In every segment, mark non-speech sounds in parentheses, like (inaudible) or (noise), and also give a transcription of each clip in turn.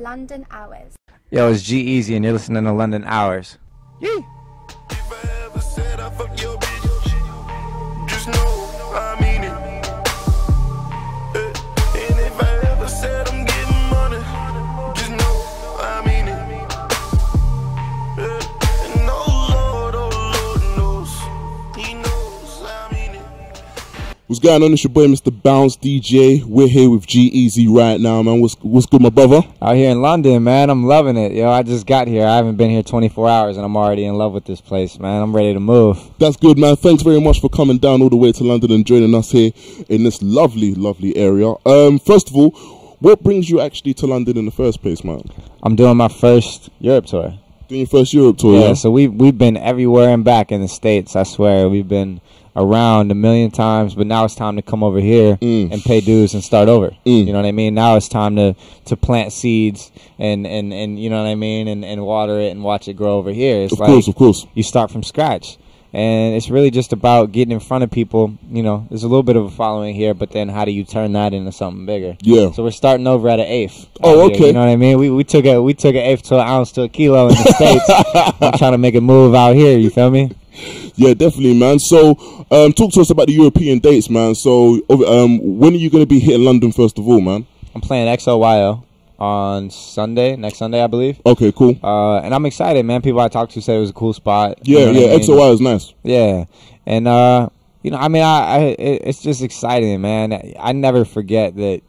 London Hours. Yo, it's G-Eazy, and you're listening to London Hours. Yee. What's going on? It's your boy, Mr. Bounce DJ. We're here with G-Eazy right now, man. What's what's good, my brother? Out here in London, man, I'm loving it. Yo, I just got here. I haven't been here 24 hours, and I'm already in love with this place, man. I'm ready to move. That's good, man. Thanks very much for coming down all the way to London and joining us here in this lovely, lovely area. Um, first of all, what brings you actually to London in the first place, man? I'm doing my first Europe tour. Doing your first Europe tour, Yeah, yeah? so we've we've been everywhere and back in the states. I swear, we've been around a million times, but now it's time to come over here Mm. and pay dues and start over. Mm. You know what I mean? Now it's time to to plant seeds and and and you know what I mean, and and water it and watch it grow over here. It's Of like course, of course. you start from scratch. And it's really just about getting in front of people. You know, there's a little bit of a following here, but then how do you turn that into something bigger? Yeah. So we're starting over at an eighth. Oh, out here, okay. you know what I mean? We we took a we took an eighth to an ounce to a kilo in the states. (laughs) I'm trying to make a move out here. You feel me? Yeah, definitely, man. So, um, talk to us about the European dates, man. So, um, when are you going to be hitting London, first of all, man? I'm playing XOYO on Sunday, next Sunday, I believe. Okay, cool. Uh, and I'm excited, man. People I talked to said it was a cool spot. You Yeah, know yeah, I mean? XOY is nice. Yeah, and uh, you know, I mean, I, I it, it's just exciting, man. I never forget that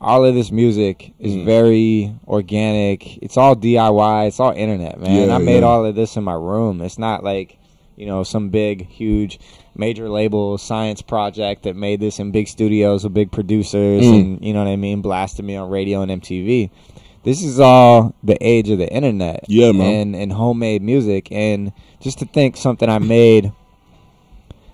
all of this music is Mm. very organic. It's all DIY. It's all internet, man. Yeah, I made yeah. all of this in my room. It's not like you know some big, huge, major label science project that made this in big studios with big producers Mm. and you know what I mean, blasted me on radio and MTV. This is all the age of the internet, Yeah, man. and and homemade music. And just to think something I made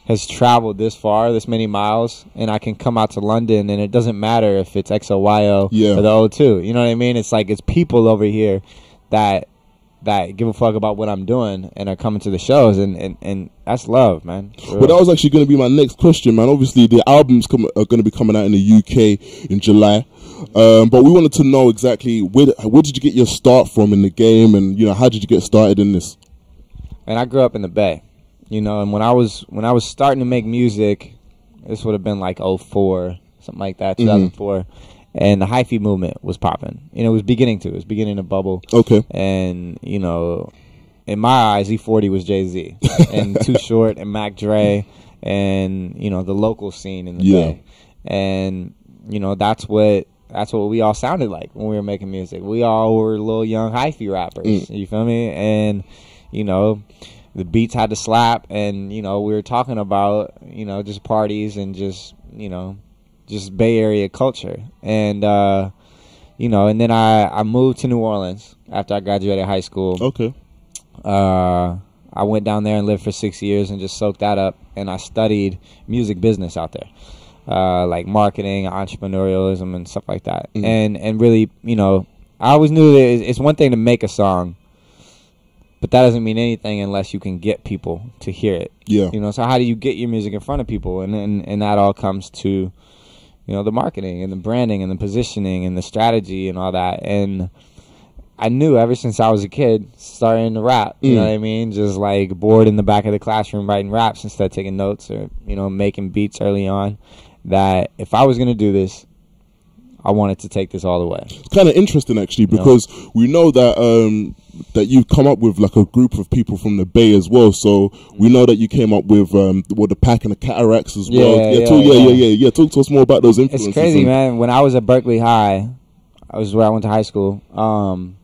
has traveled this far, this many miles, and I can come out to London, and it doesn't matter if it's XOYO Yeah. or the O2. You know what I mean? It's like it's people over here that that give a fuck about what I'm doing and are coming to the shows, and and, and that's love, man. But that was actually going to be my next question, man. Obviously, the albums come, are going to be coming out in the UK in July. Um, but we wanted to know exactly where where did you get your start from in the game, and you know how did you get started in this? and I grew up in the Bay, you know. And when I was when I was starting to make music, this would have been like 04, something like that, 2004, and the hyphy movement was popping. You know, it was beginning to, it was beginning to bubble. Okay, and you know, in my eyes, E-40 was Jay Z, (laughs) and Too Short, and Mac Dre, and you know the local scene in the Yeah. Bay, and you know that's what that's what we all sounded like when we were making music. We all were little young hyphy rappers. Mm. You feel me? And you know. The beats had to slap, and you know we were talking about you know just parties and just you know just Bay Area culture, and uh, you know, and then I I moved to New Orleans after I graduated high school. okay, Uh, I went down there and lived for six years and just soaked that up, and I studied music business out there, uh, like marketing, entrepreneurialism, and stuff like that. Mhm. And and really, you know, I always knew that it's it's one thing to make a song, but that doesn't mean anything unless you can get people to hear it. yeah, You know, so how do you get your music in front of people? And and, and that all comes to, you know, the marketing and the branding and the positioning and the strategy and all that. And I knew ever since I was a kid, starting to rap. You Mm. know what I mean? Just like bored in the back of the classroom writing raps instead of taking notes or you know making beats early on. That if I was gonna do this, I wanted to take this all the way. it's kind of interesting actually because we know that um, that you've come up with like a group of people from the Bay as well. So we know that you came up with um, well, the Pack and the Cataracs as well. Yeah, Yeah, yeah, talk, yeah, yeah. yeah, yeah. Talk to us more about those influences. It's crazy, man. When I was at Berkeley High, I was where I went to high school. Um,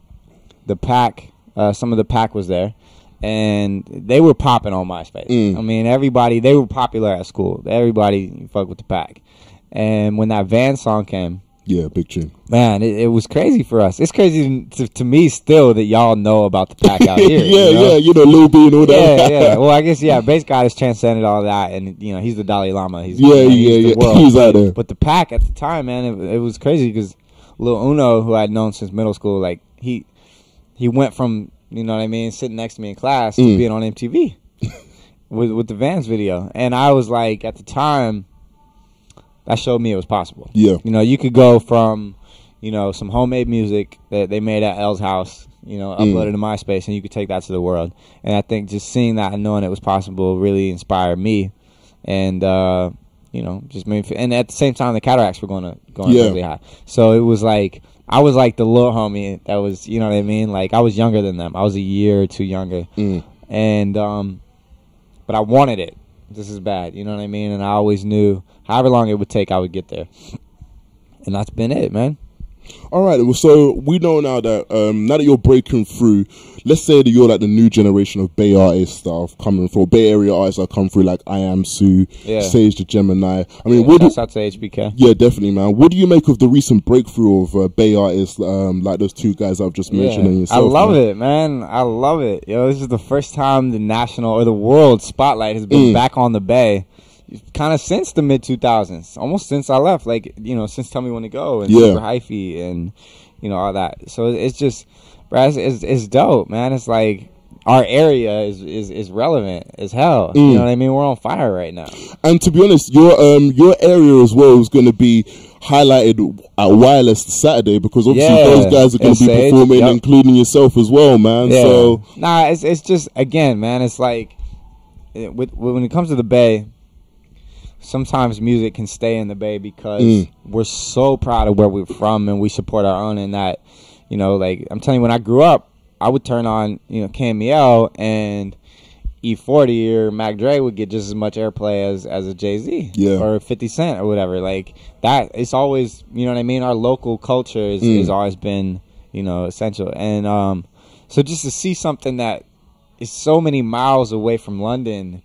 the pack, uh, some of the pack was there, and they were popping on MySpace. Mm. I mean, everybody they were popular at school. Everybody fuck with the pack. And when that Van song came, Yeah, big tune. man, it, it was crazy for us. It's crazy to, to me still that y'all know about the pack out (laughs) here. yeah, you know? yeah, you know, Lil B and all that. yeah, yeah. (laughs) Well, I guess yeah. Based God has transcended all that, and you know he's the Dalai Lama. He's Yeah, he's yeah, the yeah. world. He's out there. But the pack at the time, man, it, it was crazy because Lil Uno, who I'd known since middle school, like he he went from you know what I mean, sitting next to me in class to Mm. being on MTV (laughs) with with the Vans video, and I was like, at the time, that showed me it was possible. Yeah. You know, you could go from you know, some homemade music that they made at L's house, you know, uploaded to MySpace, and you could take that to the world. And I think just seeing that and knowing it was possible really inspired me, and uh, you know, just made me. Feel, and at the same time, the Cataracs were going to going Yeah. really high, so it was like I was like the little homie that was, you know what I mean? Like I was younger than them. I was a year or two younger, Mm. and um, but I wanted it. This is bad, you know what I mean? And I always knew, however long it would take, I would get there. And that's been it, man. All right. Well, so we know now that um, now that you're breaking through, let's say that you're like the new generation of Bay artists that are coming through, Bay Area artists that come through, like IAmSu, Yeah. Sage the Gemini. I mean, what? Shouts Do, out to HBK. yeah, definitely, man. What do you make of the recent breakthrough of uh, Bay artists um, like those two guys I've just mentioned? and I love man? it, man. I love it. Yo, this is the first time the national or the world spotlight has been Mm. back on the Bay, kind of since the mid 2000s, almost since I left. Like you know, since Tell Me When to Go and Yeah. Super Hyphy and you know all that. So it's just, bro, it's, it's, it's dope, man. It's like. Our area is, is, is relevant as hell. You Mm. know what I mean? We're on fire right now. And to be honest, your um your area as well is going to be highlighted at Wireless Saturday because obviously Yeah. those guys are going to be Sage, performing, yep. including yourself as well, man. So nah, it's it's just again, man. It's like it, with, when it comes to the Bay. Sometimes music can stay in the Bay because Mm. we're so proud of where we're from and we support our own. And that, you know, like I'm telling you, when I grew up, I would turn on, you know, KMEL and E-40 or Mac Dre would get just as much airplay as as a Jay Z Yeah. or 50 Cent or whatever. Like that, it's always, you know what I mean. Our local culture is, Mm. has always been, you know, essential. And um, so just to see something that is so many miles away from London,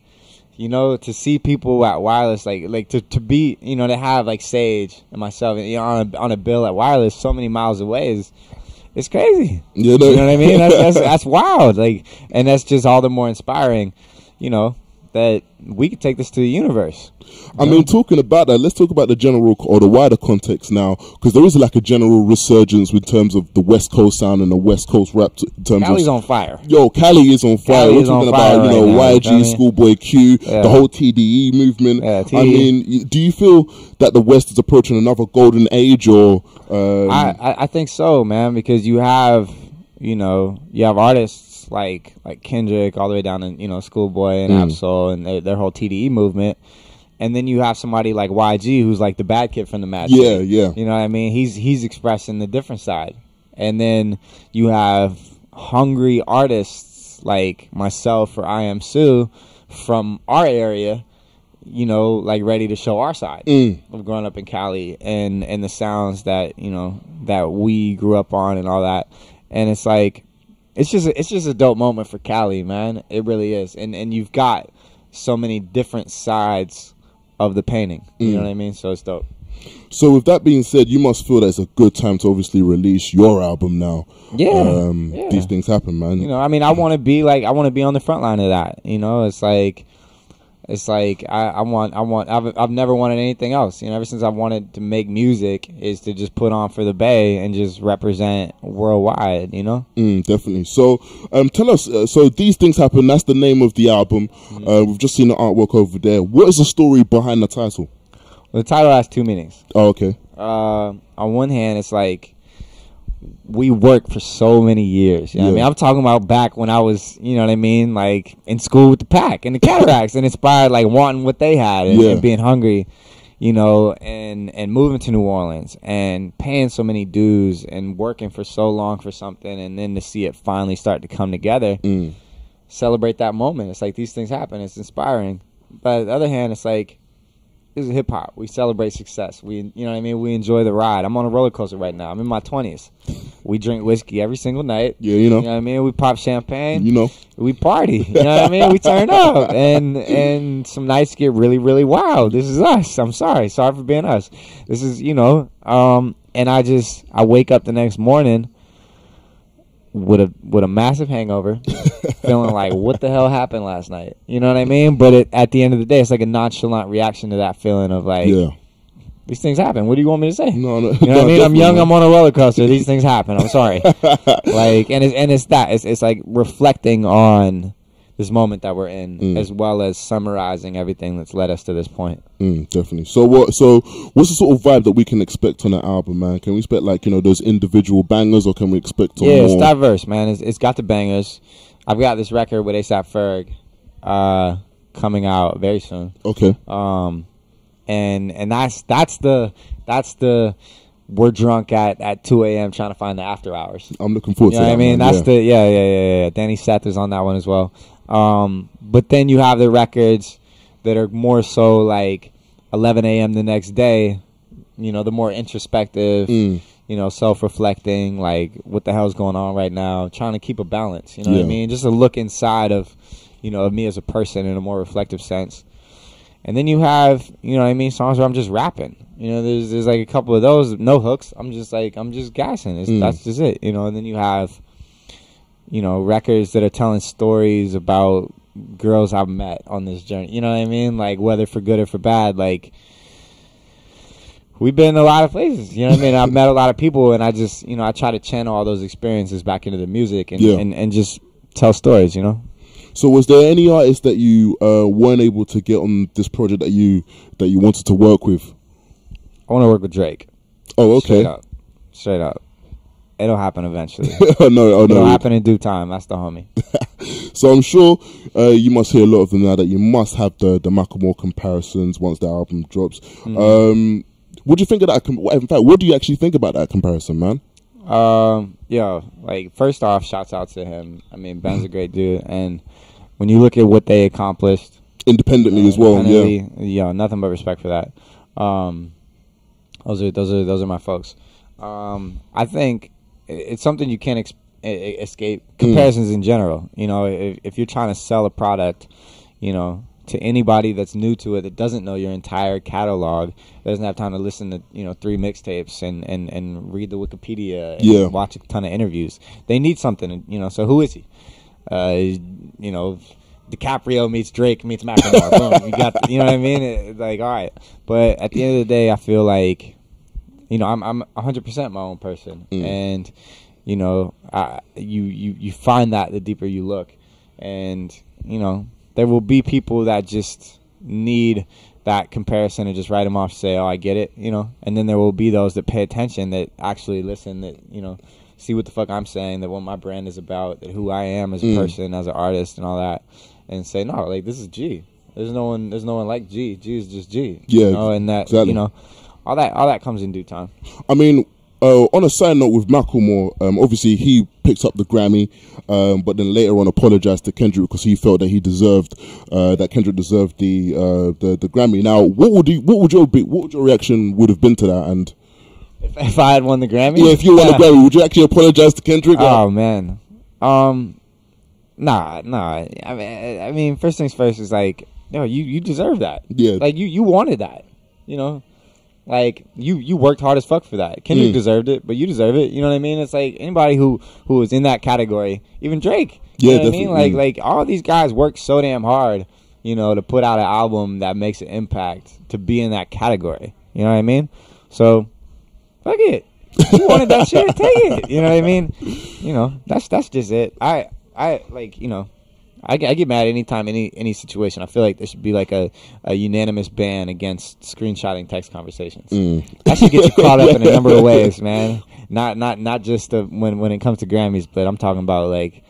you know, to see people at Wireless, like like to, to be, you know, to have like Sage and myself, you know, on a, on a bill at Wireless, so many miles away is. It's crazy. You know- you know what I mean? That's, that's (laughs) that's wild. Like, and that's just all the more inspiring. You know that we could take this to the universe. I mean, talking about that, let's talk about the general or the wider context now, because there is like a general resurgence in terms of the West Coast sound and the West Coast rap. T- in terms Cali's of on fire. Yo, Cali is on fire. Cali We're talking about you right know now, you feel YG? Schoolboy Q, Yeah. the whole TDE movement. Yeah, I mean, do you feel that the West is approaching another golden age, or um, I, I I think so, man, because you have you know you have artists like like Kendrick all the way down to you know Schoolboy and Mm. Ab-Soul and their, their whole TDE movement, and then you have somebody like YG who's like the bad kid from the Mad Yeah, yeah. You know what I mean? He's he's expressing the different side, and then you have hungry artists like myself or IAmSu from our area. You know, like ready to show our side Mm. of growing up in Cali and and the sounds that you know that we grew up on and all that, and it's like it's just a, it's just a dope moment for Cali, man. It really is, and and you've got so many different sides of the painting. You know Mm. what I mean? So it's dope. So with that being said, you must feel that it's a good time to obviously release your album now. Yeah, um, yeah. these things happen, man. You know, I mean, I want to be like I want to be on the front line of that. You know, it's like. It's like I, I want I want I've I've never wanted anything else. You know, ever since I wanted to make music is to just put on for the Bay and just represent worldwide. You know. Mm, definitely. So, um, tell us. Uh, so these things happen. That's the name of the album. Mm-hmm. Uh, we've just seen the artwork over there. What is the story behind the title? The title has two meanings. Oh, okay. Uh, on one hand, it's like we worked for so many years. You know what I mean? I'm talking about back when I was, you know what I mean, like in school with the pack and the Cataracs, and inspired like wanting what they had and, Yeah. and being hungry, you know, and and moving to New Orleans and paying so many dues and working for so long for something, and then to see it finally start to come together Mm. celebrate that moment. It's like these things happen. It's inspiring. But on the other hand, it's like this is hip hop. We celebrate success. We, you know what I mean. We enjoy the ride. I'm on a roller coaster right now. I'm in my 20s. We drink whiskey every single night. Yeah, you know. You know what I mean. We pop champagne. You know. We party. You know what I mean. We turn up, (laughs) and and some nights get really really wild. This is us. I'm sorry. Sorry for being us. This is you know. Um, and I just I wake up the next morning with a with a massive hangover, (laughs) feeling like what the hell happened last night. You know what I mean? But it, at the end of the day, it's like a nonchalant reaction to that feeling of like Yeah. these things happen. What do you want me to say? No, no. You know no, what I mean? I'm young. not. I'm on a roller coaster. These things happen. I'm sorry. (laughs) like, and it's and it's that. It's it's like reflecting on this moment that we're in, Mm. as well as summarizing everything that's led us to this point. Mm, definitely. So what? So what's the sort of vibe that we can expect on that album, man? Can we expect like you know those individual bangers, or can we expect Yeah, more? it's diverse, man. It's, it's got the bangers. I've got this record with ASAP Ferg uh, coming out very soon. okay. um, and and that's that's the that's the we're drunk at at two a.m. trying to find the after hours. I'm looking forward You to know that. what I mean? That's yeah. the yeah yeah yeah yeah. Danny Seth is on that one as well. Um, but then you have the records that are more so like 11 a.m. the next day. You know, the more introspective. Mm. You know, self-reflecting, like what the hell's going on right now, trying to keep a balance. You know what I mean? Just a look inside of, you know, of me as a person in a more reflective sense. And then you have, you know what I mean, songs where I'm just rapping. You know, there's there's like a couple of those, no hooks. I'm just like I'm just gassing. It's, Mm. That's just it. You know, and then you have, you know, records that are telling stories about girls I've met on this journey. You know what I mean? Like whether for good or for bad, like we've been a lot of places. You know what I mean? I've met a lot of people and I just you know, I try to channel all those experiences back into the music and, Yeah. and, and just tell stories, you know? So was there any artists that you uh, weren't able to get on this project that you that you wanted to work with? I wanna work with Drake. Oh, Straight okay. up. Straight up. It'll happen eventually. (laughs) oh no, oh It'll no. happen in due time. That's the homie. (laughs) So I'm sure uh, you must hear a lot of them now that you must have the the Macklemore comparisons once the album drops. Mm-hmm. Um, what do you think of that? Com- in fact, what do you actually think about that comparison, man? Um, yo, like first off, shouts out to him. I mean, Ben's a great dude, and when you look at what they accomplished, Independently as well, yeah. independently, yeah, nothing but respect for that. Um, those are those are those are my folks. Um, I think it's something you can't ex- escape comparisons in general. You know, if, if you're trying to sell a product, you know, to anybody that's new to it that doesn't know your entire catalog, that doesn't have time to listen to you know three mixtapes and, and, and read the Wikipedia and Yeah. watch a ton of interviews. They need something, you know. So who is he? Uh, you know, DiCaprio meets Drake meets Macklemore. Boom, you got you know what I mean? Like all right, but at the end of the day, I feel like you know I'm I'm 100 percent my own person, Mm. and you know I, you you you find that the deeper you look, and you know there will be people that just need that comparison and just write them off say oh I get it you know? And then there will be those that pay attention that actually listen that you know see what the fuck I'm saying that what my brand is about that who I am as a Mm. person as an artist and all that and say no like this is G. There's no one there's no one like G. G is just G. Yeah, you know and that exactly. you know all that all that comes in due time. I mean, uh, on a side note with Macklemore, um, obviously he picked up the Grammy, um, but then later on apologized to Kendrick because he felt that he deserved uh, that Kendrick deserved the, uh, the the Grammy. Now, what would you, what would your be, what would your reaction would have been to that? And if, if I had won the Grammy yeah, if you won the Grammy, would you actually apologize to Kendrick? Oh man, um, nah, nah. I mean, I mean, first things first is like, no, you you deserve that. Yeah. like you you wanted that. You know, like you you worked hard as fuck for that. Kendrick Mm. deserved it, but you deserve it. You know what I mean? It's like anybody who who is in that category, even Drake. You Yeah, know what I mean? Like definitely. like all these guys work so damn hard. You know, to put out an album that makes an impact to be in that category. You know what I mean? So, fuck it. You wanted that shit, (laughs) take it. You know what I mean? You know, that's that's just it. I I like you know, I, get- I get mad anytime any any situation. I feel like there should be like a, a unanimous ban against screenshotting text conversations. Mm. That should get you caught up in a number of (laughs) ways, man. Not not not just the, when when it comes to Grammys, but I'm talking about like.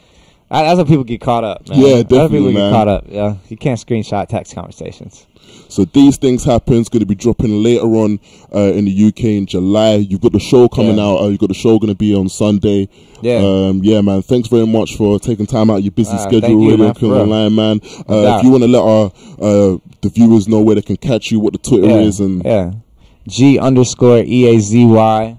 That- That's how people get caught up. Man. Yeah, That's definitely, people man. get caught up. Yeah, you can't screenshot text conversations. So these things happen. It's going to be dropping later on uh, in the UK in July. You've got the show coming Yeah. out. Uh, you've got the show going to be on Sunday. Yeah. um, yeah, man. Thanks very much for taking time out of your busy Ah, schedule, you, Radio man, for Kill real. Online, man. Uh, if you want to let our uh, the viewers know where they can catch you, what the Twitter yeah, is, and yeah, G underscore E A Z Y.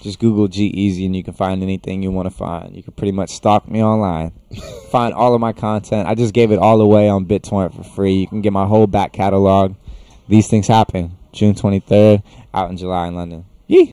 Just Google G-Eazy and you can find anything you want to find. You can pretty much stalk me online. (laughs) find all of my content. I just gave it all away on BitTorrent for free. You can get my whole back catalog. These things happen. June 23rd, out in July in London. Yee!